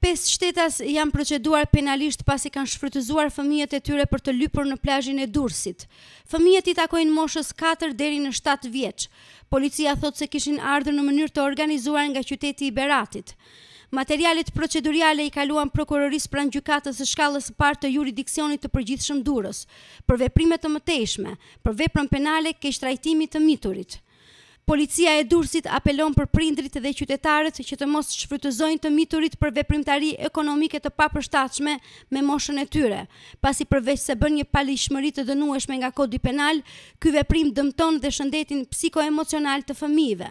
Pesë shtetas janë proceduar penalisht pasi kanë shfrytëzuar fëmijët e tyre për të lypur në plazhin e Durrësit. Fëmijët i takojnë moshës katër deri në shtatë vjeç. Policia thotë se kishin ardhur në mënyrë të organizuar nga qyteti i Beratit. Materialet proceduriale i kaluan prokurorisë pranë gjykatës së shkallës së parë të juridiksionit të përgjithshëm Durrës, për veprime të mëtejshme, për veprën penale keqtrajtimi i të miturit. Policia e Durrësit apelon për prindërit dhe qytetarët që të mos shfrytëzojnë të miturit për veprimtari ekonomike të papërshtatshme me moshën e tyre, pasi përveçse bën një paligjshmëri të dënueshme nga Kodi Penal, ky veprim dëmton dhe shëndetin psikoemocional të fëmijëve.